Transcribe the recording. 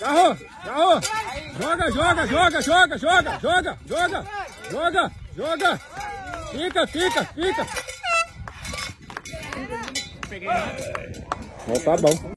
Garro, garro. Joga, joga, joga, joga, joga, joga, joga, joga, joga. Fica, fica, fica. Não tá bom.